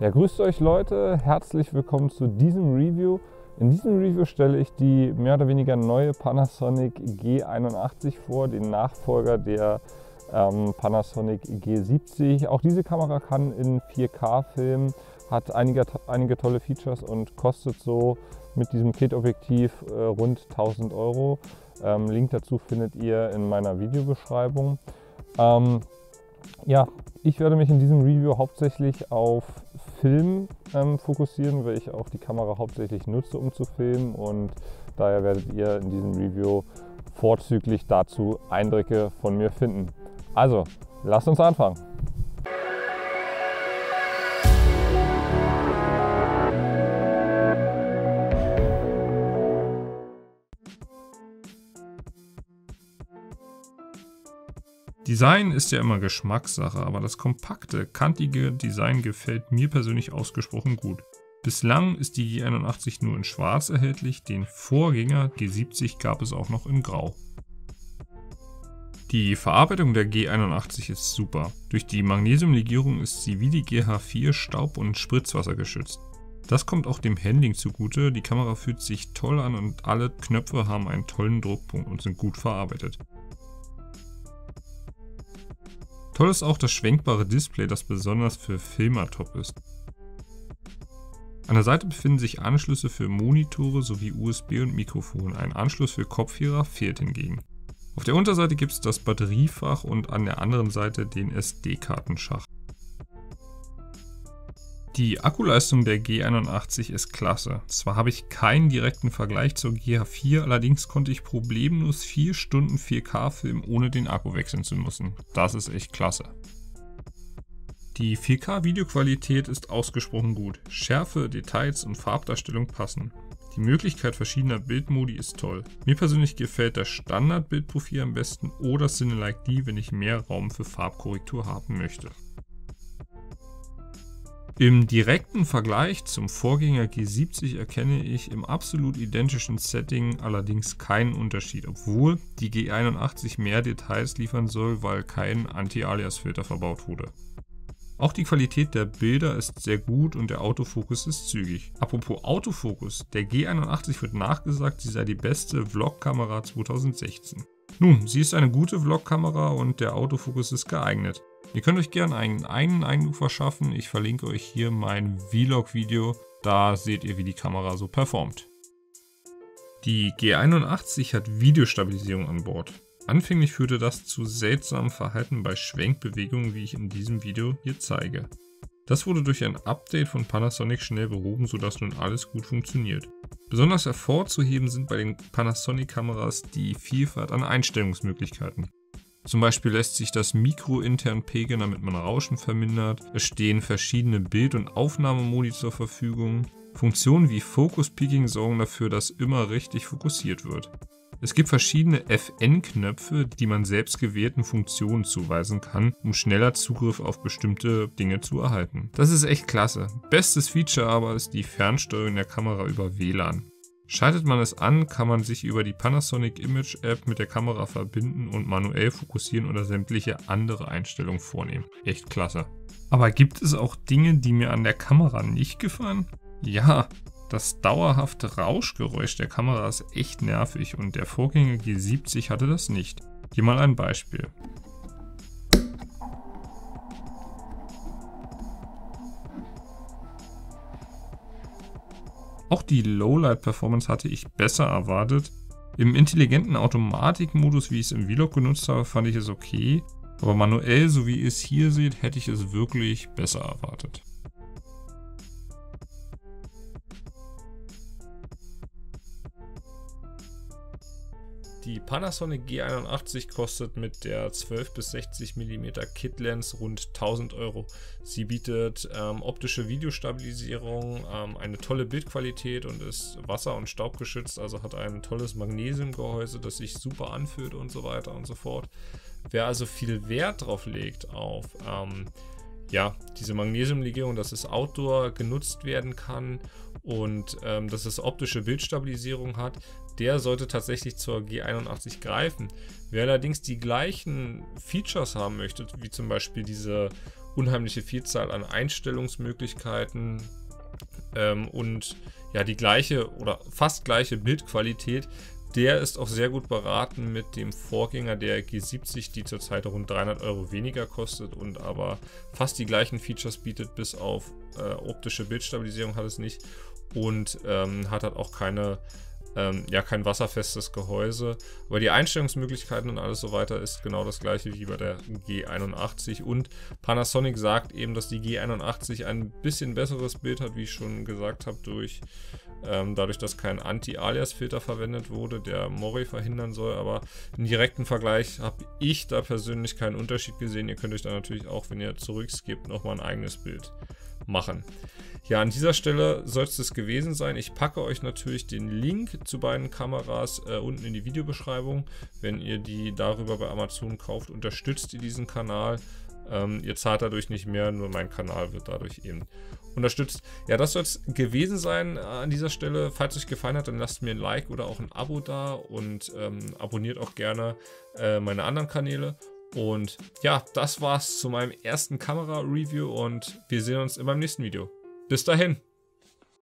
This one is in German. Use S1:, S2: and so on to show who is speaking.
S1: Ja, grüßt euch Leute, herzlich willkommen zu diesem Review. In diesem Review stelle ich die mehr oder weniger neue Panasonic G81 vor, den Nachfolger der ähm, Panasonic G70. Auch diese Kamera kann in 4K filmen, hat einige, einige tolle Features und kostet so mit diesem Kit-Objektiv äh, rund 1000 Euro. Ähm, Link dazu findet ihr in meiner Videobeschreibung. Ähm, ja, ich werde mich in diesem Review hauptsächlich auf Film ähm, fokussieren, weil ich auch die Kamera hauptsächlich nutze, um zu filmen und daher werdet ihr in diesem Review vorzüglich dazu Eindrücke von mir finden. Also, lasst uns anfangen.
S2: Design ist ja immer Geschmackssache, aber das kompakte, kantige Design gefällt mir persönlich ausgesprochen gut. Bislang ist die G81 nur in schwarz erhältlich, den Vorgänger G70 gab es auch noch in grau. Die Verarbeitung der G81 ist super. Durch die Magnesiumlegierung ist sie wie die GH4 staub- und Spritzwasser geschützt. Das kommt auch dem Handling zugute, die Kamera fühlt sich toll an und alle Knöpfe haben einen tollen Druckpunkt und sind gut verarbeitet. Toll ist auch das schwenkbare Display, das besonders für Filmer top ist. An der Seite befinden sich Anschlüsse für Monitore sowie USB und Mikrofon. Ein Anschluss für Kopfhörer fehlt hingegen. Auf der Unterseite gibt es das Batteriefach und an der anderen Seite den SD-Kartenschacht. Die Akkuleistung der G81 ist klasse. Zwar habe ich keinen direkten Vergleich zur GH4, allerdings konnte ich problemlos 4 Stunden 4K filmen, ohne den Akku wechseln zu müssen. Das ist echt klasse. Die 4K-Videoqualität ist ausgesprochen gut. Schärfe, Details und Farbdarstellung passen. Die Möglichkeit verschiedener Bildmodi ist toll. Mir persönlich gefällt das Standard-Bildprofil am besten oder Cinelike D, wenn ich mehr Raum für Farbkorrektur haben möchte. Im direkten Vergleich zum Vorgänger G70 erkenne ich im absolut identischen Setting allerdings keinen Unterschied, obwohl die G81 mehr Details liefern soll, weil kein Anti-Alias-Filter verbaut wurde. Auch die Qualität der Bilder ist sehr gut und der Autofokus ist zügig. Apropos Autofokus, der G81 wird nachgesagt, sie sei die beste Vlog-Kamera 2016. Nun, sie ist eine gute Vlog-Kamera und der Autofokus ist geeignet. Ihr könnt euch gerne einen, einen Eindruck verschaffen. Ich verlinke euch hier mein Vlog-Video. Da seht ihr, wie die Kamera so performt. Die G81 hat Videostabilisierung an Bord. Anfänglich führte das zu seltsamem Verhalten bei Schwenkbewegungen, wie ich in diesem Video hier zeige. Das wurde durch ein Update von Panasonic schnell behoben, sodass nun alles gut funktioniert. Besonders hervorzuheben sind bei den Panasonic-Kameras die Vielfalt an Einstellungsmöglichkeiten. Zum Beispiel lässt sich das Mikro intern pegeln, damit man Rauschen vermindert. Es stehen verschiedene Bild- und Aufnahmemodi zur Verfügung. Funktionen wie Focus Peaking sorgen dafür, dass immer richtig fokussiert wird. Es gibt verschiedene FN-Knöpfe, die man selbst gewählten Funktionen zuweisen kann, um schneller Zugriff auf bestimmte Dinge zu erhalten. Das ist echt klasse. Bestes Feature aber ist die Fernsteuerung der Kamera über WLAN. Schaltet man es an, kann man sich über die Panasonic Image App mit der Kamera verbinden und manuell fokussieren oder sämtliche andere Einstellungen vornehmen. Echt klasse. Aber gibt es auch Dinge, die mir an der Kamera nicht gefallen? Ja, das dauerhafte Rauschgeräusch der Kamera ist echt nervig und der Vorgänger G70 hatte das nicht. Hier mal ein Beispiel. Auch die Lowlight-Performance hatte ich besser erwartet. Im intelligenten Automatikmodus, wie ich es im Vlog genutzt habe, fand ich es okay. Aber manuell, so wie ihr es hier seht, hätte ich es wirklich besser erwartet. Die Panasonic G81 kostet mit der 12 bis 60 mm Kit Lens rund 1000 Euro. Sie bietet ähm, optische Videostabilisierung, ähm, eine tolle Bildqualität und ist wasser- und staubgeschützt, also hat ein tolles Magnesiumgehäuse, das sich super anfühlt und so weiter und so fort. Wer also viel Wert drauf legt auf ähm, ja, diese Magnesiumlegierung, dass es outdoor genutzt werden kann und ähm, dass es optische Bildstabilisierung hat, der sollte tatsächlich zur G81 greifen. Wer allerdings die gleichen Features haben möchte, wie zum Beispiel diese unheimliche Vielzahl an Einstellungsmöglichkeiten ähm, und ja, die gleiche oder fast gleiche Bildqualität. Der ist auch sehr gut beraten mit dem Vorgänger der G70, die zurzeit rund 300 Euro weniger kostet und aber fast die gleichen Features bietet, bis auf äh, optische Bildstabilisierung hat es nicht und ähm, hat halt auch keine ähm, ja, kein wasserfestes Gehäuse. Aber die Einstellungsmöglichkeiten und alles so weiter ist genau das gleiche wie bei der G81. Und Panasonic sagt eben, dass die G81 ein bisschen besseres Bild hat, wie ich schon gesagt habe, durch ähm, dadurch, dass kein Anti-Alias-Filter verwendet wurde, der Mori verhindern soll. Aber im direkten Vergleich habe ich da persönlich keinen Unterschied gesehen. Ihr könnt euch da natürlich auch, wenn ihr zurückskippt, nochmal ein eigenes Bild machen. Ja, an dieser Stelle soll es das gewesen sein. Ich packe euch natürlich den Link zu beiden Kameras äh, unten in die Videobeschreibung. Wenn ihr die darüber bei Amazon kauft, unterstützt ihr diesen Kanal. Ähm, ihr zahlt dadurch nicht mehr, nur mein Kanal wird dadurch eben unterstützt. Ja, das soll es gewesen sein an dieser Stelle. Falls es euch gefallen hat, dann lasst mir ein Like oder auch ein Abo da und ähm, abonniert auch gerne äh, meine anderen Kanäle. Und ja, das war's zu meinem ersten Kamera-Review und wir sehen uns in meinem nächsten Video. Bis dahin.